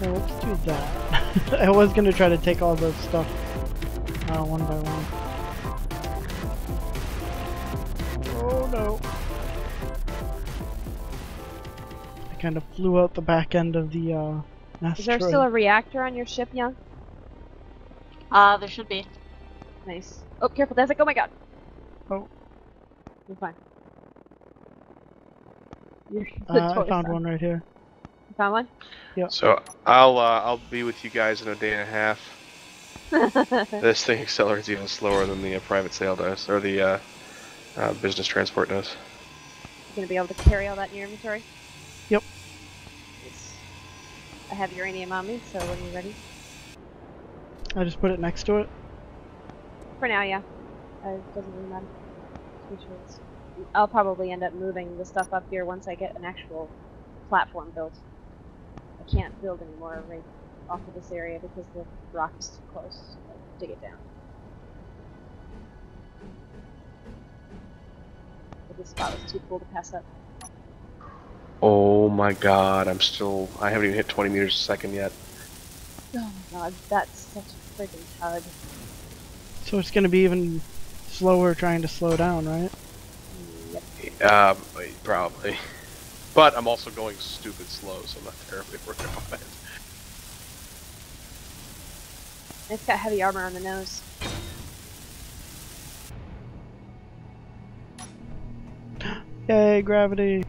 Yeah, let's do that. I was gonna try to take all the stuff uh, one by one. Oh no. I kind of flew out the back end of the uh, asteroid. Is there still a reactor on your ship, Young? Uh, there should be. Nice. Oh, careful, Dazik. Oh my god. Oh. You're fine. You're Uh, I found fine. one right here. You found one? So I'll uh, I'll be with you guys in a day and a half. This thing accelerates even slower than the uh, private sail does, or the uh, uh, business transport does. You're gonna be able to carry all that in your inventory? Yep. Nice. I have uranium on me, so when you're ready. I just put it next to it. For now, yeah. Uh, it doesn't really matter. Which is- I'll probably end up moving the stuff up here once I get an actual platform built. I can't build anymore right off of this area because the rock is too close. So dig it down. But this spot was too cool to pass up. Oh my god, I'm still I haven't even hit 20 meters a second yet. Oh my god, that's such a freaking tug. So it's gonna be even slower trying to slow down, right? Yep. Um, probably. But I'm also going stupid slow, so I'm not terribly worried about it. It's got heavy armor on the nose. Yay, gravity!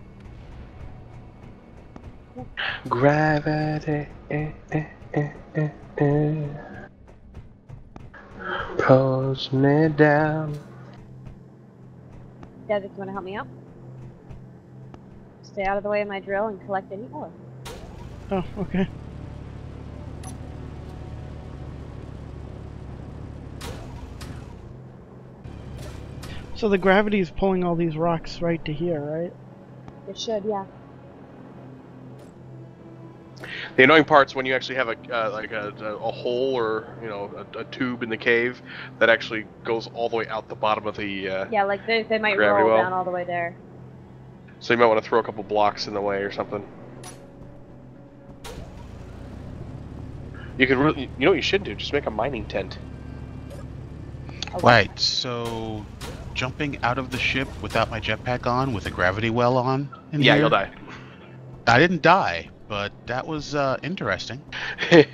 Gravity. eh, eh, eh, eh, eh. Pulls me down. Dazik, you wanna help me out? Stay out of the way of my drill and collect any ore. Oh, okay. So the gravity is pulling all these rocks right to here, right? It should, yeah. The annoying part's when you actually have a uh, like a, a, a hole or you know a, a tube in the cave that actually goes all the way out the bottom of the. Uh, Yeah, like they, they might Gravity roll well. down all the way there. So you might want to throw a couple blocks in the way or something. You could really, you know what you should do? Just make a mining tent. Oh, Right, so jumping out of the ship without my jetpack on, with a gravity well on. In yeah, here, you'll die. I didn't die, but that was uh, interesting. like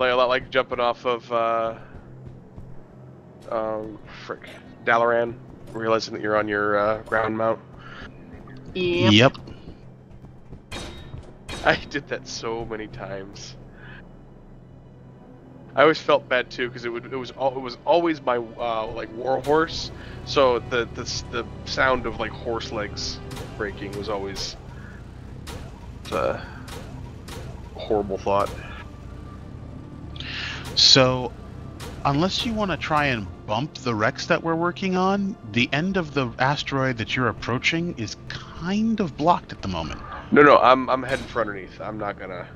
a lot like jumping off of uh, um, frick, Dalaran, realizing that you're on your uh, ground mount. Yep. Yep. I did that so many times. I always felt bad too because it would it was al- it was always my uh, like war horse, so the the the sound of like horse legs breaking was always the horrible thought. So, unless you want to try and bump the wrecks that we're working on, the end of the asteroid that you're approaching is kind of blocked at the moment. No, no, I'm I'm heading for underneath. I'm not gonna.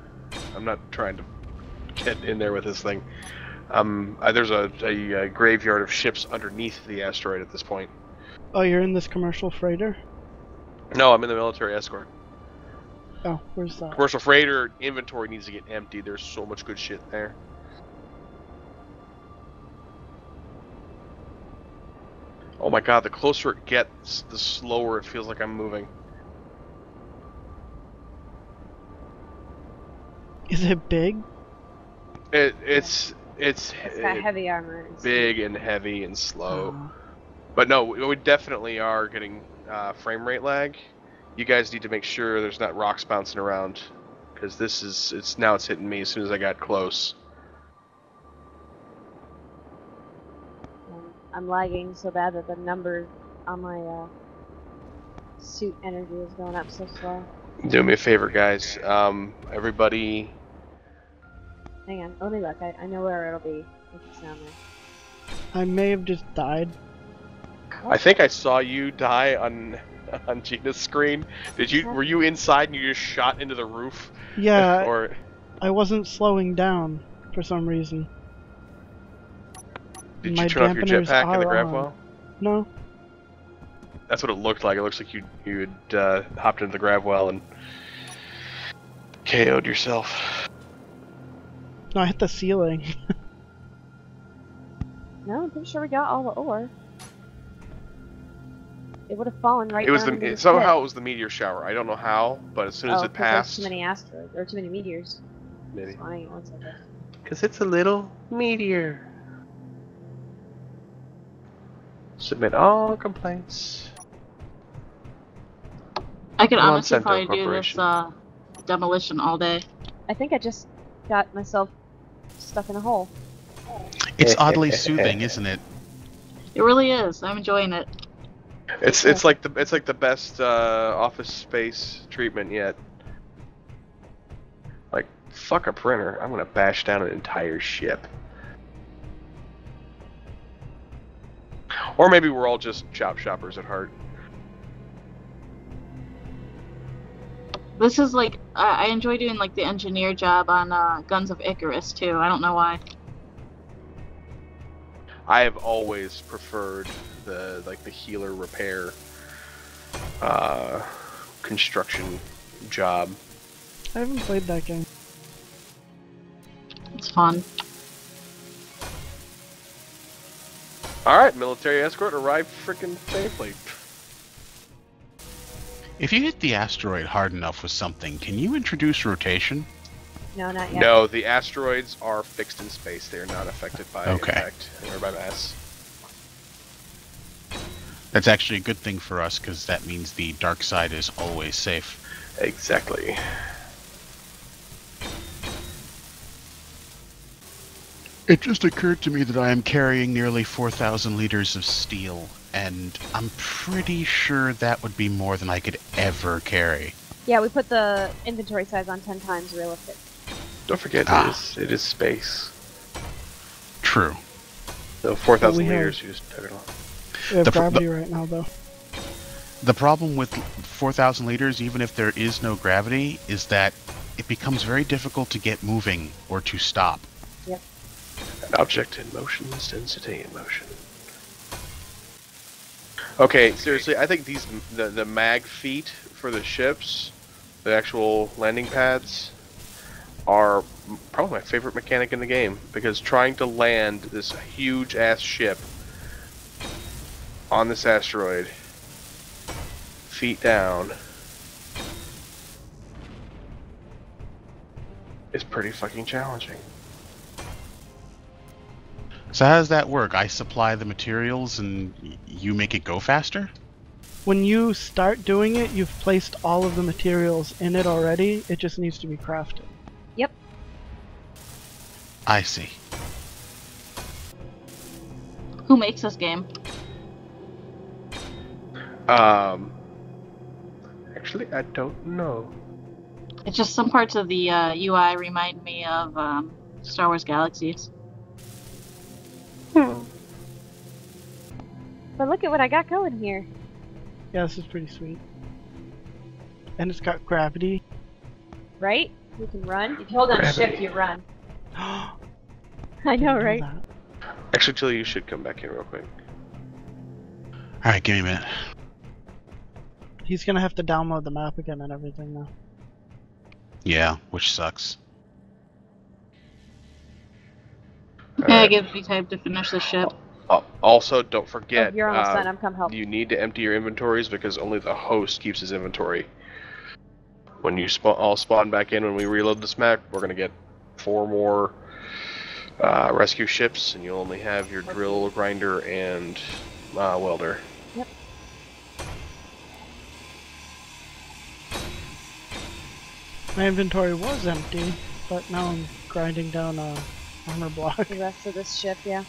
I'm not trying to get in there with this thing. Um, uh, there's a, a, uh graveyard of ships underneath the asteroid at this point. Oh, you're in this commercial freighter? No, I'm in the military escort. Oh, where's that? Commercial freighter inventory needs to get emptied. There's so much good shit there. Oh my god, the closer it gets, the slower it feels like I'm moving. Is it big? It, it's it's It's got it- heavy armor. It's- big and heavy and slow. Oh. But no, we we definitely are getting uh, frame rate lag. You guys need to make sure there's not rocks bouncing around, because this is it's now it's hitting me as soon as I got close. um, I'm lagging so bad that the number on my uh, suit energy is going up so slow. Do me a favor, guys. Um, everybody, Hang on, let me look. I, I know where it'll be. if It's down there. I may have just died. I think I saw you die on on Gina's screen. Did you? Were you inside and you just shot into the roof? Yeah, or I wasn't slowing down for some reason. did my you turn off your dampeners jetpack in the are grav on. well? No, That's what it looked like. It looks like you you had uh, hopped into the grav well and KO'd yourself. No, I hit the ceiling. No, I'm pretty sure we got all the ore. It would have fallen right it was down the into it, somehow pit. it was the meteor shower. I don't know how, but as soon as oh, it 'cause there's passed, too many asteroids or too many meteors maybe spawning at once. I guess. because it's a little meteor. Submit all complaints. I could Come honestly probably do this uh, demolition all day. I think I just got myself stuck in a hole. It's oddly soothing, isn't it? It really is. I'm enjoying it. It's it's like the it's like the best uh, office space treatment yet. Like fuck a printer, I'm gonna bash down an entire ship. Or maybe we're all just chop shoppers at heart. This is like I I enjoy doing like the engineer job on uh, Guns of Icarus too. I don't know why. I have always preferred the like the healer repair uh, construction job. I haven't played that game. It's fun. All right, military escort arrived frickin' safely. If you hit the asteroid hard enough with something, can you introduce rotation? No, not yet. No, the asteroids are fixed in space. They are not affected by Okay. impact or by mass. That's actually a good thing for us because that means the dark side is always safe. Exactly. It just occurred to me that I am carrying nearly 4,000 liters of steel, and I'm pretty sure that would be more than I could ever carry. Yeah, we put the inventory size on 10 times realistic. Don't forget Ah. it is it is space. True. So four thousand We have- liters, you just took it off. We have The fr- the- gravity right now, though. The problem with 4,000 liters, even if there is no gravity, is that it becomes very difficult to get moving or to stop. An object in motion tends to stay in motion. Okay, seriously, I think these the the mag feet for the ships, the actual landing pads, are probably my favorite mechanic in the game because trying to land this huge ass ship on this asteroid, feet down, is pretty fucking challenging. So how does that work? I supply the materials and you make it go faster? When you start doing it, you've placed all of the materials in it already. It just needs to be crafted. Yep. I see. Who makes this game? Um, actually, I don't know. It's just some parts of the uh, UI remind me of um, Star Wars Galaxies. Hmm. But look at what I got going here. Yeah, this is pretty sweet. And it's got gravity. Right? You can run. If you hold down Gravity. shift, you run. I I know, right? that. Actually, Tilly, you should come back here real quick. Alright, give me a minute. He's gonna have to download the map again and everything now. Yeah, which sucks. Yeah, Alright. give me time to finish the ship. Uh, also, don't forget, oh, you're almost uh, done. I'm come help. you need to empty your inventories because only the host keeps his inventory. When you spa- all spawn back in, when we reload this map, we're gonna get four more uh, rescue ships, and you'll only have your drill grinder and uh, welder. My inventory was empty, but now I'm grinding down a armor block. The rest of this ship, yeah.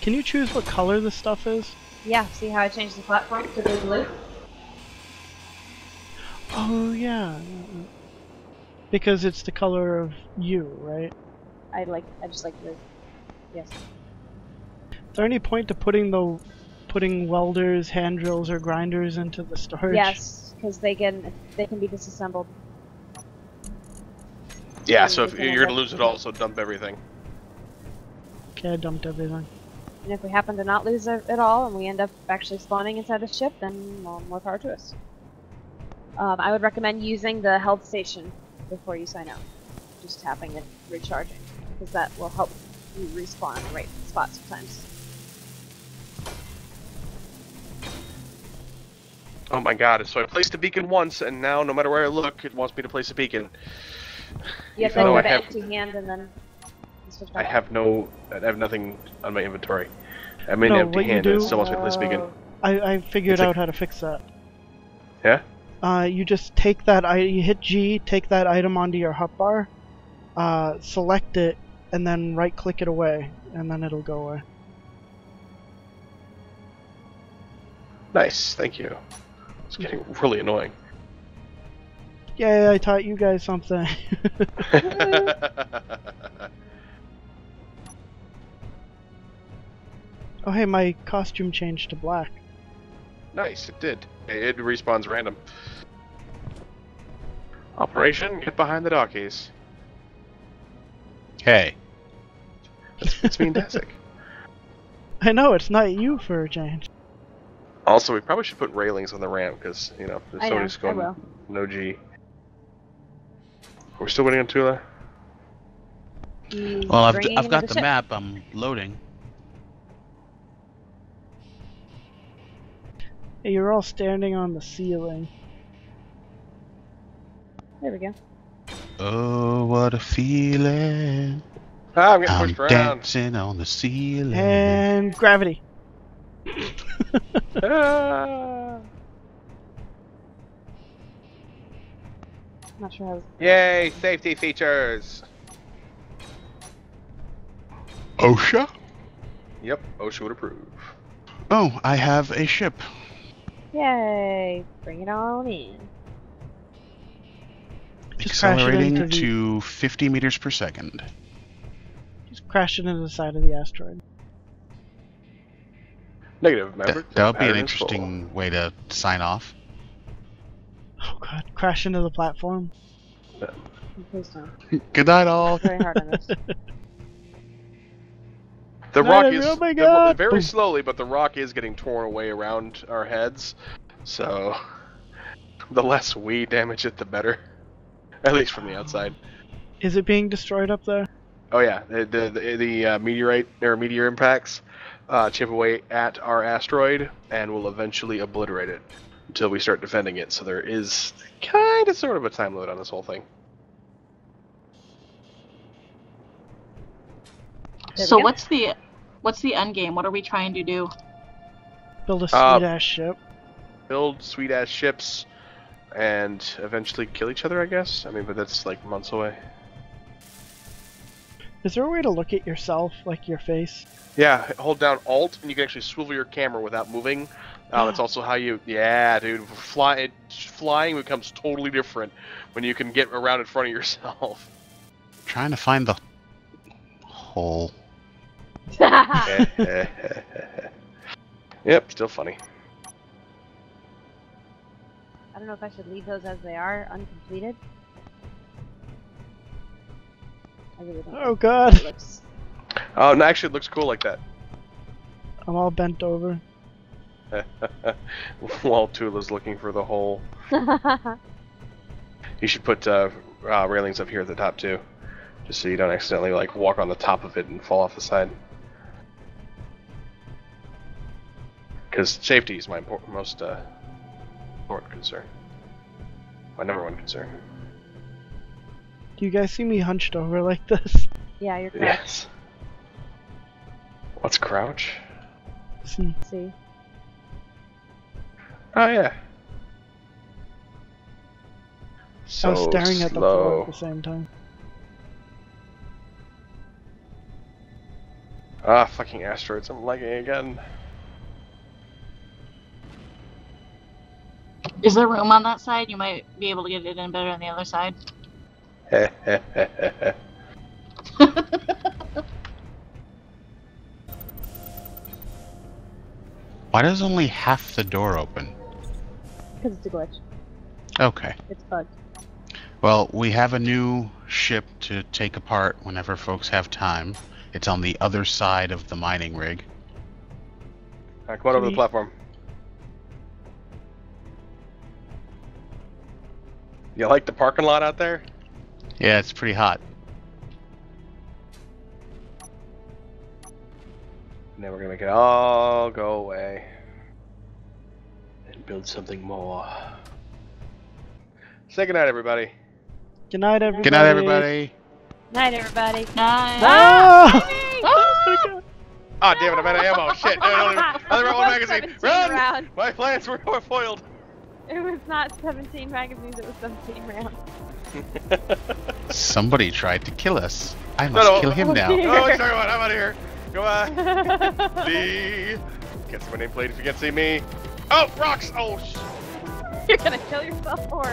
Can you choose what color this stuff is? Yeah, see how I changed the platform to the blue? Oh yeah. Because it's the color of you, right? I like, I just like blue. Yes. Is there any point to putting the putting welders, hand drills, or grinders into the storage? Yes, because they can, they can be disassembled. Yeah, Yeah, so if you're gonna lose it all, so dump everything. Okay, I dumped everything. And if we happen to not lose it all, and we end up actually spawning inside a ship, then well, more power to us. Um, I would recommend using the health station before you sign out. Just tapping it, recharging, because that will help you respawn in the right spot sometimes. Oh my god, so I placed a beacon once, and now no matter where I look, it wants me to place a beacon. You have Even to though go I have- empty hand and then I have no, I have nothing on my inventory. I'm in No, empty what you handed, it do- still wants me to place a. Oh. I, I figured It's a- out how to fix that. Yeah? Uh, you just take that I you hit G, take that item onto your hotbar, uh, select it, and then right click it away, and then it'll go away. Nice, thank you. It's getting really annoying. Yay, I taught you guys something. oh hey, my costume changed to black. nice, it did. It respawns random. Operation, get behind the dockies. Hey, It's, it's me and Dazik. I know, it's not you for a change. Also, we probably should put railings on the ramp because you know there's I somebody's going will. no G. We're still waiting on Tula. You well, I've, I've got to the ship? map. I'm loading. Hey, you're all standing on the ceiling. There we go. Oh, what a feeling! Ah, I'm getting I'm pushed around. dancing on the ceiling. And gravity. Ah. Not sure how. Yay, safety features. OSHA? Yep, OSHA would approve. Oh, I have a ship. Yay! Bring it on in. Just Accelerating into the- to 50 meters per second. Just crash it into the side of the asteroid. Negative, That, Maverick. that would be an Pattern full. interesting way to sign off. Oh god, crash into the platform. Please don't. Good night, all. Very hard on this. The No, rock no, is oh my the- very slowly, but the rock is getting torn away around our heads. So the less we damage it, the better. At least from the outside. Is it being destroyed up there? Oh yeah, the the the, the uh, meteorite or meteor impacts uh, chip away at our asteroid and will eventually obliterate it until we start defending it. So there is kind of sort of a time limit on this whole thing. So what's the what's the end game? What are we trying to do? Build a sweet Uh, ass ship. Build sweet ass ships and eventually kill each other. I guess. I mean, but that's like months away. Is there a way to look at yourself, like your face? Yeah, hold down Alt, and you can actually swivel your camera without moving. Uh, that's also how you. Yeah, dude, fly. It, flying becomes totally different when you can get around in front of yourself. Trying to find the hole. yep, still funny. I don't know if I should leave those as they are, uncompleted. I really don't. Oh god, Oh, no, actually, it looks cool like that. I'm all bent over. While Tula's looking for the hole, you should put uh, uh, railings up here at the top too, just so you don't accidentally like walk on the top of it and fall off the side. Because safety is my impor- most uh, important concern. My number one concern. Do you guys see me hunched over like this? yeah, you're correct. Yes. What's crouch? See, See, Oh yeah. I So was staring at the floor slow. at the same time. Ah, fucking asteroids! I'm lagging again. Is there room on that side? You might be able to get it in better on the other side. Why does only half the door open? Because it's a glitch. Okay. It's bugged. Well, we have a new ship to take apart whenever folks have time. It's on the other side of the mining rig. Alright, come on over the platform. You like the parking lot out there? Yeah, it's pretty hot. And then we're gonna make it all go away. And build something more. Say goodnight, everybody. Good night, everybody. Good night, everybody. Night, everybody. Nice. Ah! Ah! Ah, damn it, I'm out of ammo. Shit, no, no, no. Other It one was magazine. 17 Run! rounds. My plans were foiled. It was not 17 magazines, it was 17 rounds. Somebody tried to kill us. I must no. kill him Oh, now. dear. Oh, sorry I'm out of here. Go on. Lee. Can't see my nameplate if you can't see me. Oh, rocks! Oh, sh- You're gonna kill yourself or